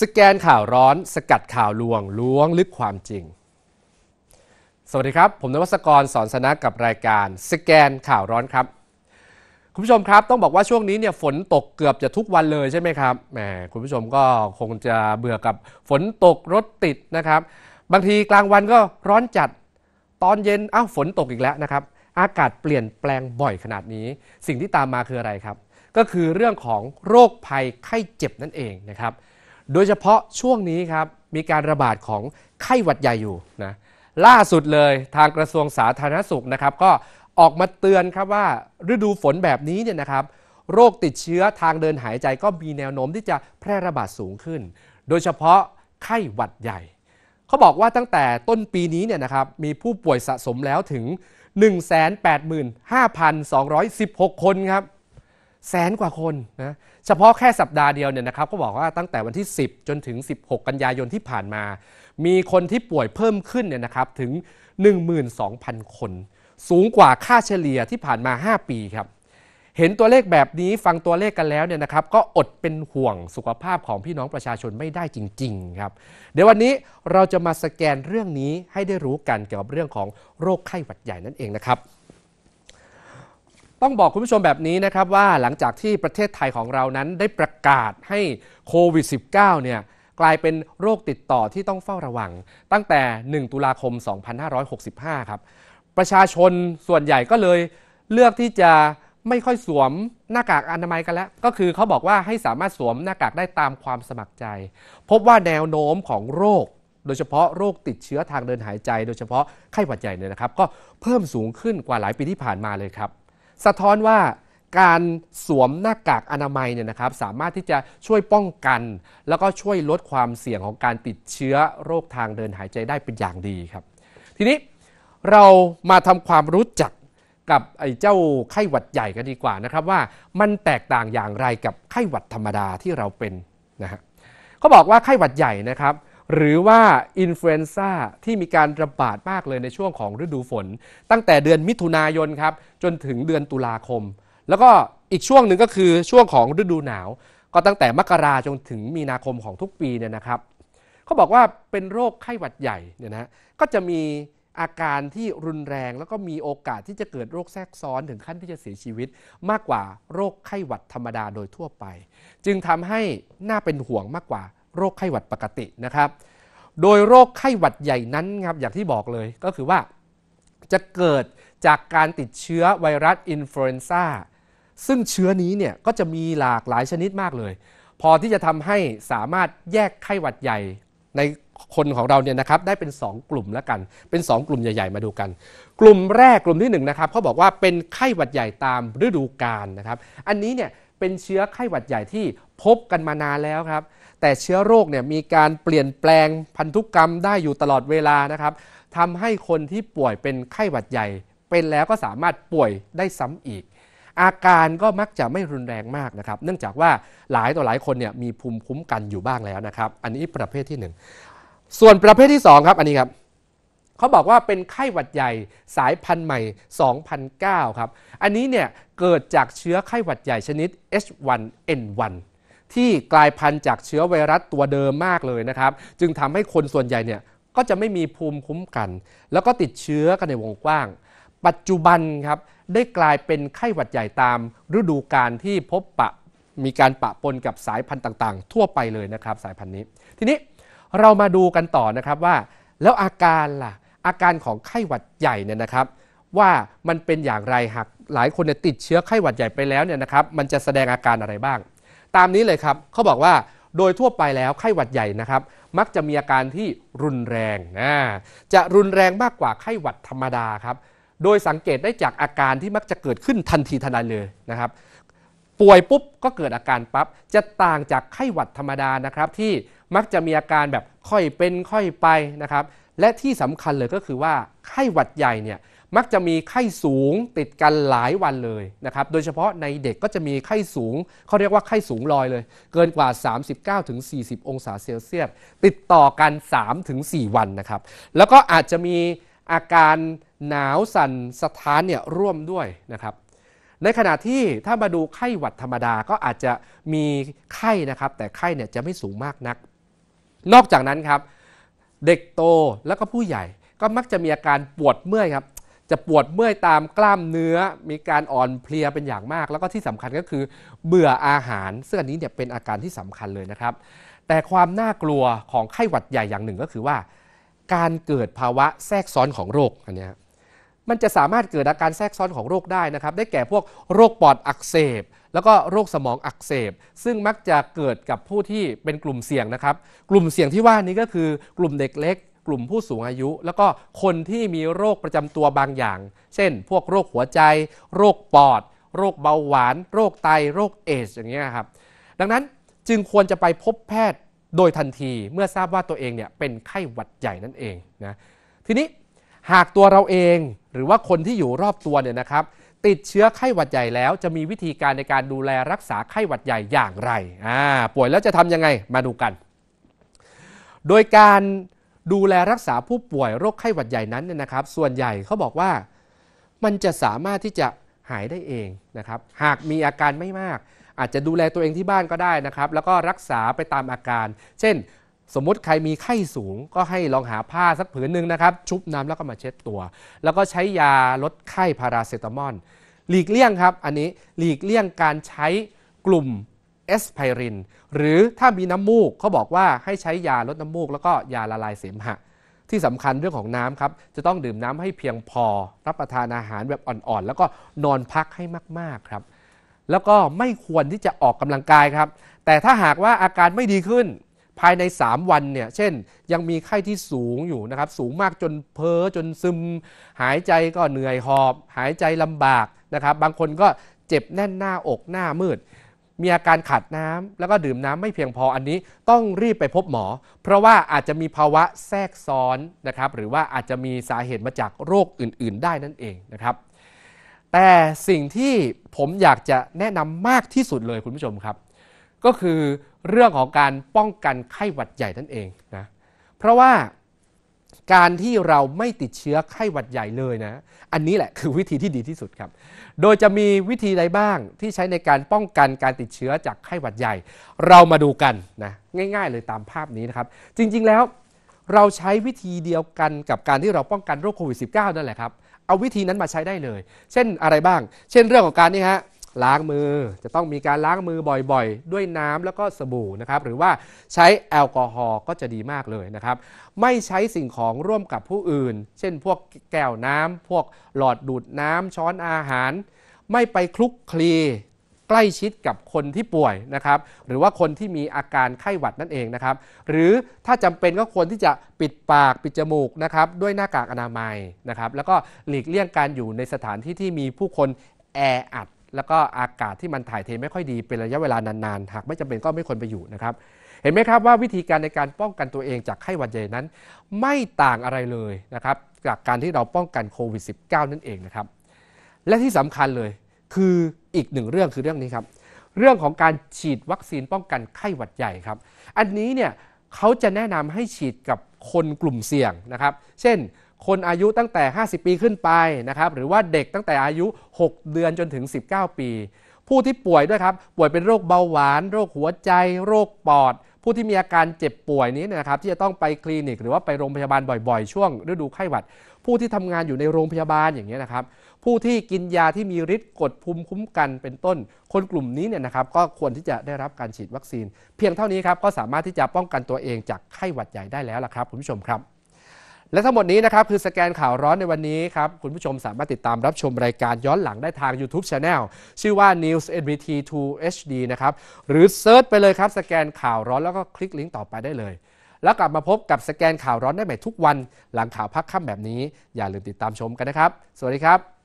สแกนข่าวร้อน สกัดข่าวลวงล้วงลึกความจริง สวัสดีครับ ผมนวัสกรสอนสนะกับรายการ สแกนข่าวร้อนครับ คุณผู้ชมครับต้องบอกว่าช่วงนี้เนี่ยฝนตกเกือบจะทุกวันเลยใช่ไหมครับแหมคุณผู้ชมก็คงจะเบื่อกับฝนตกรถติดนะครับ บางทีกลางวันก็ร้อนจัดตอนเย็นอ้าวฝนตกอีกแล้วนะครับ อากาศเปลี่ยนแปลงบ่อยขนาดนี้ สิ่งที่ตามมาคืออะไรครับ ก็คือเรื่องของโรคภัยไข้เจ็บนั่นเองนะครับ โดยเฉพาะช่วงนี้ครับมีการระบาดของไข้หวัดใหญ่อยู่นะล่าสุดเลยทางกระทรวงสาธารณสุขนะครับ ก็ออกมาเตือนครับว่าฤดูฝนแบบนี้เนี่ยนะครับ โรคติดเชื้อทางเดินหายใจก็มีแนวโน้มที่จะแพร่ระบาดสูงขึ้น โดยเฉพาะไข้หวัดใหญ่ เขาบอกว่าตั้งแต่ต้นปีนี้เนี่ยนะครับมีผู้ป่วยสะสมแล้วถึง 185,216 คนครับ แสนกว่าคนนะเฉพาะแค่สัปดาห์เดียวเนี่ยนะครับก็บอกว่าตั้งแต่วันที่ 10 จนถึง 16 กันยายนที่ผ่านมา มีคนที่ป่วยเพิ่มขึ้นเนี่ยนะครับถึง 12,000 คน สูงกว่าค่าเฉลี่ยที่ผ่านมา 5 ปีครับเห็นตัวเลขแบบนี้ฟังตัวเลขกันแล้วเนี่ยนะครับ ก็อดเป็นห่วงสุขภาพของพี่น้องประชาชนไม่ได้จริง ๆ ครับ เดี๋ยววันนี้เราจะมาสแกนเรื่องนี้ให้ได้รู้กันเกี่ยวกับเรื่องของโรคไข้หวัดใหญ่นั่นเองนะครับ ต้องบอกคุณผู้ชมแบบนี้นะครับว่าหลังจากที่ประเทศไทยของเรานั้นได้ประกาศให้โควิด -19 เนี่ยกลายเป็นโรคติดต่อที่ต้องเฝ้าระวัง ตั้งแต่ 1 ตุลาคม 2565 ครับ ประชาชนส่วนใหญ่ก็เลยเลือกที่จะไม่ค่อยสวมหน้ากากอนามัยกันแล้ว ก็คือเขาบอกว่าให้สามารถสวมหน้ากากได้ตามความสมัครใจ พบว่าแนวโน้มของโรค โดยเฉพาะโรคติดเชื้อทางเดินหายใจ โดยเฉพาะไข้หวัดใหญ่เนี่ยนะครับ ก็เพิ่มสูงขึ้นกว่าหลายปีที่ผ่านมาเลยครับ สะท้อนว่าการสวมหน้ากากอนามัยเนี่ยนะครับสามารถที่จะช่วยป้องกัน แล้วก็ช่วยลดความเสี่ยงของการติดเชื้อโรคทางเดินหายใจได้เป็นอย่างดีครับ ทีนี้เรามาทำความรู้จักกับไอ้เจ้าไข้หวัดใหญ่กันดีกว่านะครับว่ามันแตกต่างอย่างไรกับไข้หวัดธรรมดาที่เราเป็นนะฮะเขาบอกว่าไข้หวัดใหญ่นะครับ หรือว่า influenza ที่มีการระบาดมากเลยในช่วงของฤดูฝน ตั้งแต่เดือนมิถุนายนครับจนถึงเดือนตุลาคม แล้วก็อีกช่วงหนึ่งก็คือช่วงของฤดูหนาว ก็ตั้งแต่มกราจนถึงมีนาคมของทุกปีเนี่ยนะครับเขาบอกว่าเป็นโรคไข้หวัดใหญ่เนี่ยนะก็จะมีอาการที่รุนแรงแล้วก็มีโอกาสที่จะเกิดโรคแทรกซ้อนถึงขั้นที่จะเสียชีวิต มากกว่าโรคไข้หวัดธรรมดาโดยทั่วไป จึงทำให้น่าเป็นห่วงมากกว่า โรคไข้หวัดปกตินะครับ โดยโรคไข้หวัดใหญ่นั้นครับอย่างที่บอกเลยก็คือว่าจะเกิดจากการติดเชื้อไวรัสอินฟลูเอนซ่าซึ่งเชื้อนี้เนี่ยก็จะมีหลากหลายชนิดมากเลย พอที่จะทำให้สามารถแยกไข้หวัดใหญ่ในคนของเราเนี่ยนะครับได้เป็น 2 กลุ่มแล้วกัน เป็น 2 กลุ่มใหญ่ ๆ มาดูกัน กลุ่มแรกกลุ่มที่1นะครับเขาบอกว่าเป็นไข้หวัดใหญ่ตามฤดูกาลนะครับ อันนี้เนี่ย เป็นเชื้อไข้หวัดใหญ่ที่พบกันมานานแล้วครับ แต่เชื้อโรคเนี่ยมีการเปลี่ยนแปลงพันธุกรรมได้อยู่ตลอดเวลานะครับทำให้คนที่ป่วยเป็นไข้หวัดใหญ่ เป็นแล้วก็สามารถป่วยได้ซ้ำอีก อาการก็มักจะไม่รุนแรงมากนะครับ เนื่องจากว่าหลายต่อหลายคนเนี่ยมีภูมิคุ้มกันอยู่บ้างแล้วนะครับ อันนี้ประเภทที่ 1 ส่วนประเภทที่2ครับอันนี้ครับ เขาบอกว่าเป็นไข้หวัดใหญ่สายพันธุ์ใหม่ 2009 ครับ อันนี้เนี่ยเกิดจากเชื้อไข้หวัดใหญ่ชนิด H1N1 ที่กลายพันธุ์จากเชื้อไวรัสตัวเดิมมากเลยนะครับ จึงทำให้คนส่วนใหญ่เนี่ยก็จะไม่มีภูมิคุ้มกัน แล้วก็ติดเชื้อกันในวงกว้าง ปัจจุบันครับได้กลายเป็นไข้หวัดใหญ่ตามฤดูกาลที่พบปะมีการปะปนกับสายพันธุ์ต่างๆ ทั่วไปเลยนะครับ สายพันธุ์นี้ ทีนี้เรามาดูกันต่อนะครับว่า แล้วอาการล่ะ อาการของไข้หวัดใหญ่เนี่ยนะครับ ว่ามันเป็นอย่างไรหากหลายคนติดเชื้อไข้หวัดใหญ่ไปแล้วเนี่ยนะครับ มันจะแสดงอาการอะไรบ้าง ตามนี้เลยครับเขาบอกว่าโดยทั่วไปแล้วไข้หวัดใหญ่นะครับ มักจะมีอาการที่รุนแรงนะจะรุนแรงมากกว่าไข้หวัดธรรมดาครับ โดยสังเกตได้จากอาการที่มักจะเกิดขึ้นทันทีทันใดเลยนะครับป่วยปุ๊บก็เกิดอาการปับ๊บจะต่างจากไข้หวัดธรรมดานะครับ ที่มักจะมีอาการแบบค่อยเป็นค่อยไปนะครับ และที่สำคัญเลยก็คือว่าไข้หวัดใหญ่เนี่ยมักจะมีไข้สูงติดกันหลายวันเลยนะครับ โดยเฉพาะในเด็กก็จะมีไข้สูง เขาเรียกว่าไข้สูงลอยเลย เกินกว่า 39-40 องศาเซลเซียส ติดต่อกัน 3-4 วันนะครับ แล้วก็อาจจะมีอาการหนาวสั่นสะท้านเนี่ยร่วมด้วยนะครับ ในขณะที่ถ้ามาดูไข้หวัดธรรมดาก็อาจจะมีไข้นะครับ แต่ไข้เนี่ยจะไม่สูงมากนัก นอกจากนั้นครับ เด็กโตแล้วก็ผู้ใหญ่ก็มักจะมีอาการปวดเมื่อยครับ จะปวดเมื่อยตามกล้ามเนื้อ มีการอ่อนเพลียเป็นอย่างมาก แล้วก็ที่สำคัญก็คือเบื่ออาหาร ซึ่งอันนี้เนี่ยเป็นอาการที่สำคัญเลยนะครับ แต่ความน่ากลัวของไข้หวัดใหญ่อย่างหนึ่งก็คือว่า การเกิดภาวะแทรกซ้อนของโรคอันนี้ มันจะสามารถเกิดอาการแทรกซ้อนของโรคได้นะครับ ได้แก่พวกโรคปอดอักเสบ แล้วก็โรคสมองอักเสบ ซึ่งมักจะเกิดกับผู้ที่เป็นกลุ่มเสี่ยงนะครับ กลุ่มเสี่ยงที่ว่านี้ก็คือกลุ่มเด็กเล็ก กลุ่มผู้สูงอายุ แล้วก็คนที่มีโรคประจำตัวบางอย่าง เช่น พวกโรคหัวใจ โรคปอด โรคเบาหวาน โรคไต โรคเอชอย่างเงี้ยครับ ดังนั้นจึงควรจะไปพบแพทย์โดยทันทีเมื่อทราบว่าตัวเองเนี่ยเป็นไข้หวัดใหญ่นั่นเองนะทีนี้ หากตัวเราเองหรือว่าคนที่อยู่รอบตัวเนี่ยนะครับ ติดเชื้อไข้หวัดใหญ่แล้วจะมีวิธีการในการดูแลรักษาไข้หวัดใหญ่อย่างไรอ่าป่วยแล้วจะทำยังไงมาดูกัน โดยการดูแลรักษาผู้ป่วยโรคไข้หวัดใหญ่นั้นเนี่ยนะครับ ส่วนใหญ่เขาบอกว่ามันจะสามารถที่จะหายได้เองนะครับ หากมีอาการไม่มาก อาจจะดูแลตัวเองที่บ้านก็ได้นะครับ แล้วก็รักษาไปตามอาการ เช่น สมมติใครมีไข้สูงก็ให้ลองหาผ้าสักผืนหนึ่งนะครับ ชุบน้ำแล้วก็มาเช็ดตัว แล้วก็ใช้ยาลดไข้พาราเซตามอลหลีกเลี่ยงครับ อันนี้หลีกเลี่ยงการใช้กลุ่มเอสไพรินหรือถ้ามีน้ำมูกเขาบอกว่าให้ใช้ยาลดน้ำมูก แล้วก็ยาละลายเสมหะ ที่สำคัญเรื่องของน้ำครับจะต้องดื่มน้ำให้เพียงพอ รับประทานอาหารแบบอ่อนๆ แล้วก็นอนพักให้มากๆครับ แล้วก็ไม่ควรที่จะออกกำลังกายครับ แต่ถ้าหากว่าอาการไม่ดีขึ้น ภายใน 3 วันเนี่ย เช่น ยังมีไข้ที่สูงอยู่นะครับ สูงมากจนเพ้อจนซึม หายใจก็เหนื่อยหอบ หายใจลำบากนะครับ บางคนก็เจ็บแน่นหน้าอกหน้ามืด มีอาการขาดน้ำแล้วก็ดื่มน้ำไม่เพียงพออันนี้ต้องรีบไปพบหมอ เพราะว่าอาจจะมีภาวะแทรกซ้อนนะครับ หรือว่าอาจจะมีสาเหตุมาจากโรคอื่น ๆ ได้นั่นเองนะครับ แต่สิ่งที่ผมอยากจะแนะนำมากที่สุดเลยคุณผู้ชมครับ ก็คือเรื่องของการป้องกันไข้หวัดใหญ่นั่นเองนะเพราะว่าการที่เราไม่ติดเชื้อไข้หวัดใหญ่เลยนะ อันนี้แหละคือวิธีที่ดีที่สุดครับ โดยจะมีวิธีใดบ้างที่ใช้ในการป้องกันการติดเชื้อจากไข้หวัดใหญ่ เรามาดูกันนะง่าย ๆ เลยตามภาพนี้นะครับ จริงๆแล้วเราใช้วิธีเดียวกันกับการที่เราป้องกันโรคโควิด -19 นั่นแหละครับ เอาวิธีนั้นมาใช้ได้เลย เช่นอะไรบ้าง เช่นเรื่องของการนี่ฮะ ล้างมือจะต้องมีการล้างมือบ่อยๆ ด้วยน้ำแล้วก็สบู่นะครับหรือว่าใช้แอลกอฮอล์ก็จะดีมากเลยนะครับ ไม่ใช้สิ่งของร่วมกับผู้อื่น เช่นพวกแก้วน้ำพวกหลอดดูดน้ำช้อนอาหาร ไม่ไปคลุกคลีใกล้ชิดกับคนที่ป่วยนะครับ หรือว่าคนที่มีอาการไข้หวัดนั่นเองนะครับ หรือถ้าจำเป็นก็ควรที่จะปิดปากปิดจมูกนะครับ ด้วยหน้ากากอนามัยนะครับ แล้วก็หลีกเลี่ยงการอยู่ในสถานที่ที่มีผู้คนแออัด แล้วก็อากาศที่มันถ่ายเทไม่ค่อยดีเป็นระยะเวลานานๆหากไม่จำเป็นก็ไม่ควรไปอยู่นะครับ เห็นไหมครับว่าวิธีการในการป้องกันตัวเองจากไข้หวัดใหญ่นั้น ไม่ต่างอะไรเลยนะครับจากการที่เราป้องกันโควิด -19 นั่นเองนะครับ และที่สำคัญเลยคืออีกหนึ่งเรื่องคือเรื่องนี้ครับ เรื่องของการฉีดวัคซีนป้องกันไข้หวัดใหญ่ครับ อันนี้เนี่ยเขาจะแนะนำให้ฉีดกับคนกลุ่มเสี่ยงนะครับ เช่น คนอายุตั้งแต่ 50 ปีขึ้นไปนะครับหรือว่าเด็กตั้งแต่อายุ 6 เดือนจนถึง 19 ปี ผู้ที่ป่วยด้วยครับป่วยเป็นโรคเบาหวาน โรคหัวใจ โรคปอด ผู้ที่มีอาการเจ็บป่วยนี้นะครับที่จะต้องไปคลินิก หรือว่าไปโรงพยาบาลบ่อยๆ ช่วงฤดูไข้หวัด ผู้ที่ทำงานอยู่ในโรงพยาบาลอย่างนี้ยนะครับผู้ที่กินยาที่มีฤทธิ์กดภูมิคุ้มกันเป็นต้น คนกลุ่มนี้เนี่ยนะครับก็ควรที่จะได้รับการฉีดวัคซีน เพียงเท่านี้ครับก็สามารถที่จะป้องกันตัวเองจากไข้หวัดใหญ่ได้แล้วล่ะครับคุณผู้ชมครับ และทั้งหมดนี้นะครับคือสแกนข่าวร้อนในวันนี้ครับ คุณผู้ชมสามารถติดตามรับชมรายการย้อนหลังได้ทาง YouTube Channel ชื่อว่า News NBT 2 HD นะครับ หรือเซิร์ชไปเลยครับ สแกนข่าวร้อนแล้วก็คลิกลิงก์ต่อไปได้เลย แล้วกลับมาพบกับสแกนข่าวร้อนได้ใหม่ทุกวัน หลังข่าวพักค่ำแบบนี้ อย่าลืมติดตามชมกันนะครับ สวัสดีครับ